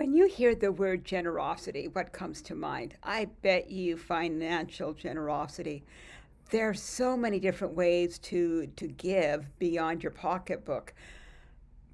When you hear the word generosity, what comes to mind? I bet you financial generosity. There are so many different ways to, to give beyond your pocketbook.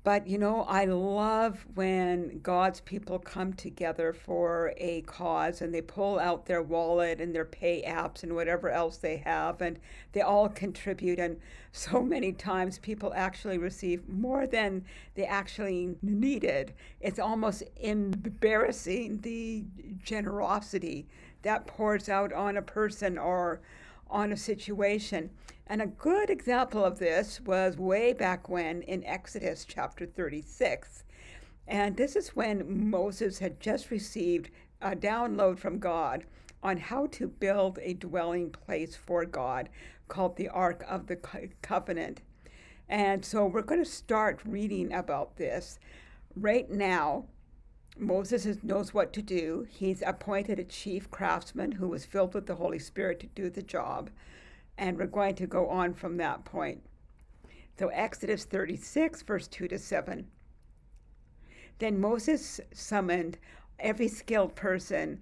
But you know, I love when God's people come together for a cause and they pull out their wallet and their pay apps and whatever else they have and they all contribute. And so many times people actually receive more than they actually needed. It's almost embarrassing the generosity that pours out on a person or on a situation. And a good example of this was way back when in Exodus chapter 36. And this is when Moses had just received a download from God on how to build a dwelling place for God called the Ark of the Covenant. And so we're going to start reading about this. Right now, Moses knows what to do. He's appointed a chief craftsman who was filled with the Holy Spirit to do the job and we're going to go on from that point. So, Exodus 36, verse 2 to 7. Then Moses summoned every skilled person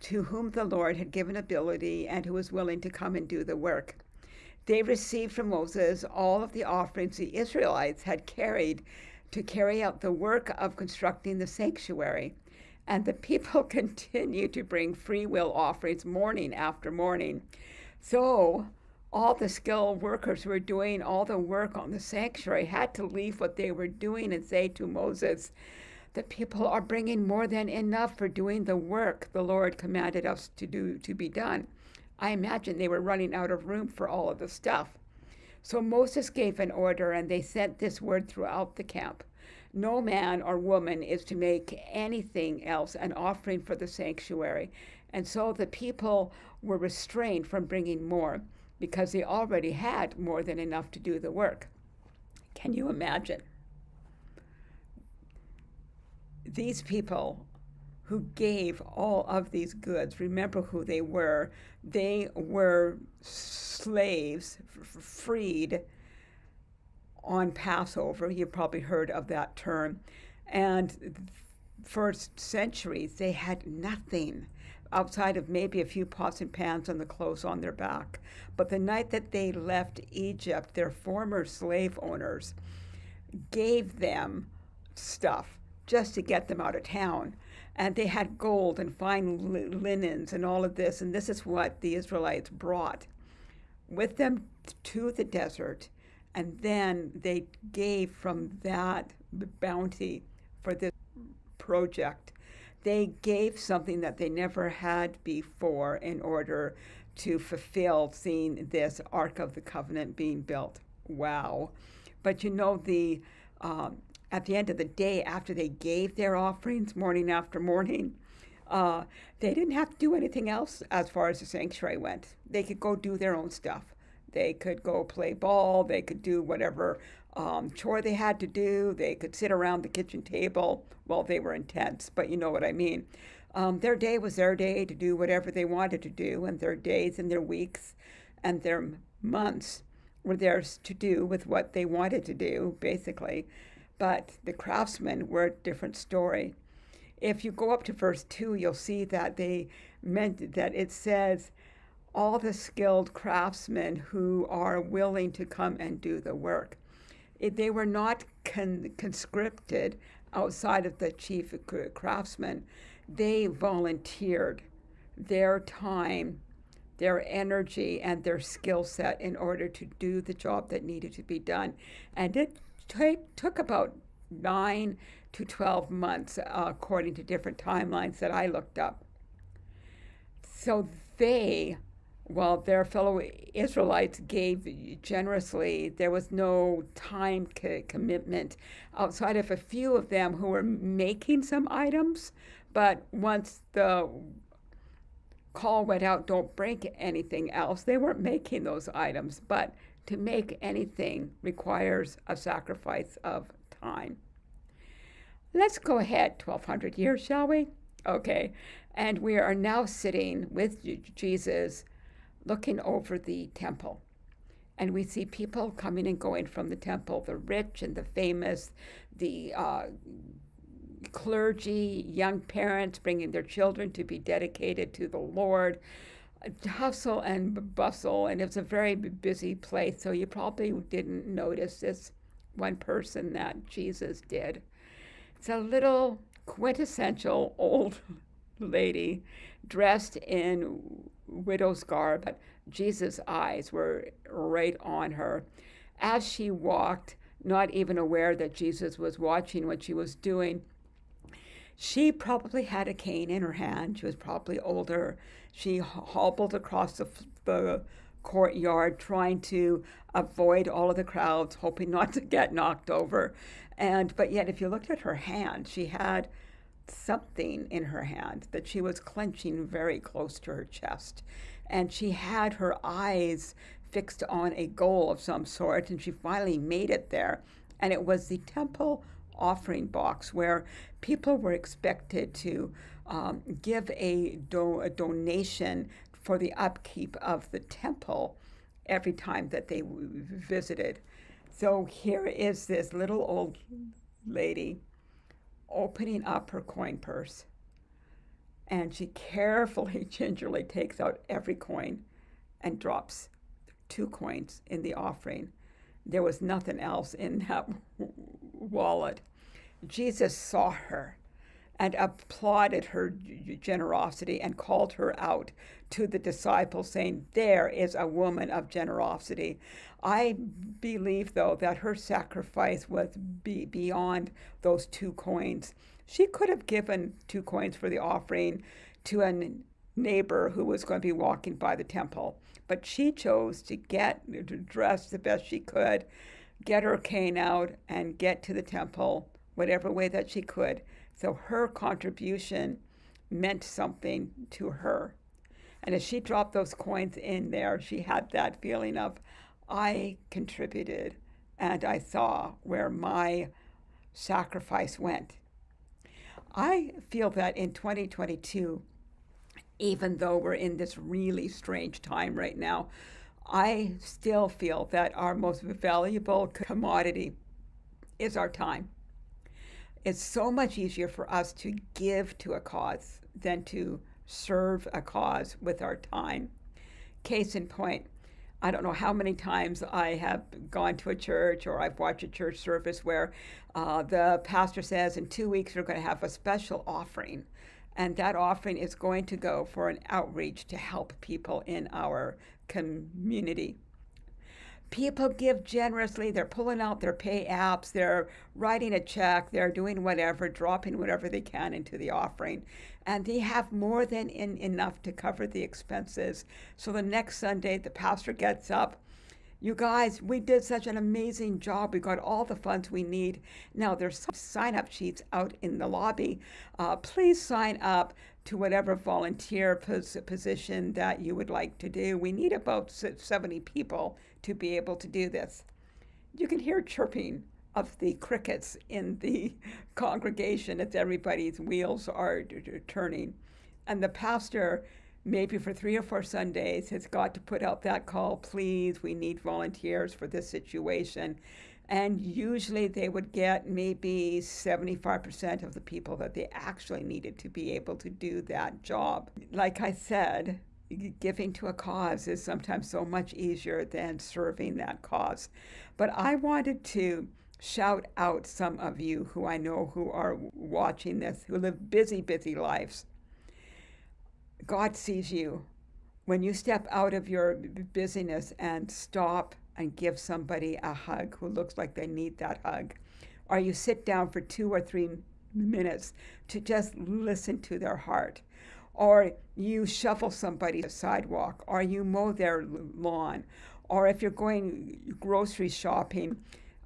to whom the Lord had given ability and who was willing to come and do the work. They received from Moses all of the offerings the Israelites had carried to carry out the work of constructing the sanctuary. And the people continued to bring free will offerings morning after morning. So all the skilled workers who were doing all the work on the sanctuary had to leave what they were doing and say to Moses, The people are bringing more than enough for doing the work the Lord commanded us to do to be done. I imagine they were running out of room for all of the stuff. So Moses gave an order, and they sent this word throughout the camp No man or woman is to make anything else an offering for the sanctuary. And so the people were restrained from bringing more because they already had more than enough to do the work. Can you imagine? These people who gave all of these goods, remember who they were. They were slaves, f- freed on Passover. You've probably heard of that term. And for centuries, they had nothing outside of maybe a few pots and pans and the clothes on their back. But the night that they left Egypt, their former slave owners gave them stuff just to get them out of town. And they had gold and fine linens and all of this. And this is what the Israelites brought with them to the desert. And then they gave from that bounty for this project they gave something that they never had before in order to fulfill seeing this Ark of the Covenant being built. Wow. But you know, the um, at the end of the day, after they gave their offerings morning after morning, uh, they didn't have to do anything else as far as the sanctuary went. They could go do their own stuff. They could go play ball. They could do whatever um, chore they had to do. They could sit around the kitchen table. Well, they were in tents, but you know what I mean. Um, their day was their day to do whatever they wanted to do, and their days and their weeks and their months were theirs to do with what they wanted to do, basically. But the craftsmen were a different story. If you go up to verse 2, you'll see that they meant that it says, all the skilled craftsmen who are willing to come and do the work they were not con- conscripted outside of the chief craftsman. They volunteered their time, their energy, and their skill set in order to do the job that needed to be done. And it t- took about nine to 12 months, uh, according to different timelines that I looked up. So they while their fellow Israelites gave generously, there was no time co- commitment outside of a few of them who were making some items. But once the call went out, don't break anything else, they weren't making those items. But to make anything requires a sacrifice of time. Let's go ahead 1200 years, shall we? Okay. And we are now sitting with Jesus looking over the temple. And we see people coming and going from the temple the rich and the famous, the uh, clergy, young parents bringing their children to be dedicated to the Lord. Hustle and bustle, and it's a very busy place, so you probably didn't notice this one person that Jesus did. It's a little quintessential old lady dressed in widow's garb, but Jesus' eyes were right on her. As she walked, not even aware that Jesus was watching what she was doing, she probably had a cane in her hand. She was probably older. She hobbled across the, the courtyard trying to avoid all of the crowds, hoping not to get knocked over. And but yet if you looked at her hand, she had something in her hand that she was clenching very close to her chest. And she had her eyes fixed on a goal of some sort, and she finally made it there. And it was the temple offering box where people were expected to um, give a, do- a donation for the upkeep of the temple every time that they visited. So here is this little old lady opening up her coin purse. And she carefully, gingerly takes out every coin and drops two coins in the offering. There was nothing else in that wallet. Jesus saw her and applauded her generosity and called her out to the disciples, saying, There is a woman of generosity. I believe, though, that her sacrifice was be beyond those two coins. She could have given two coins for the offering to a neighbor who was going to be walking by the temple, but she chose to get dressed the best she could, get her cane out, and get to the temple whatever way that she could. So her contribution meant something to her. And as she dropped those coins in there, she had that feeling of, I contributed and I saw where my sacrifice went. I feel that in 2022, even though we're in this really strange time right now, I still feel that our most valuable commodity is our time. It's so much easier for us to give to a cause than to serve a cause with our time. Case in point, I don't know how many times I have gone to a church or I've watched a church service where uh, the pastor says, in two weeks, we're going to have a special offering. And that offering is going to go for an outreach to help people in our community. People give generously. They're pulling out their pay apps. They're writing a check. They're doing whatever, dropping whatever they can into the offering and they have more than in, enough to cover the expenses. So the next Sunday, the pastor gets up. You guys, we did such an amazing job. We got all the funds we need. Now, there's sign up sheets out in the lobby. Uh, please sign up to whatever volunteer pos- position that you would like to do. We need about 70 people to be able to do this. You can hear chirping of the crickets in the congregation as everybody's wheels are turning. And the pastor, maybe for three or four Sundays, has got to put out that call please, we need volunteers for this situation. And usually they would get maybe 75% of the people that they actually needed to be able to do that job. Like I said, giving to a cause is sometimes so much easier than serving that cause. But I wanted to shout out some of you who I know who are watching this, who live busy, busy lives. God sees you. When you step out of your busyness and stop and give somebody a hug who looks like they need that hug, or you sit down for two or three minutes to just listen to their heart, or you shuffle somebody's sidewalk, or you mow their lawn, or if you're going grocery shopping,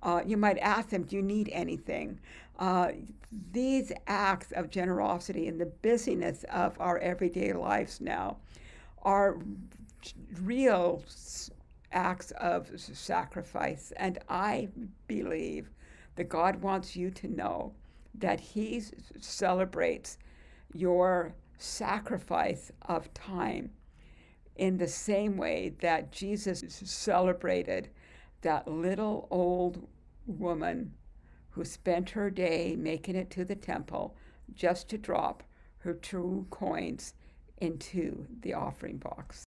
uh, you might ask them, Do you need anything? Uh, these acts of generosity in the busyness of our everyday lives now are real acts of sacrifice. And I believe that God wants you to know that He celebrates your sacrifice of time in the same way that Jesus celebrated that little old woman who spent her day making it to the temple just to drop her two coins into the offering box.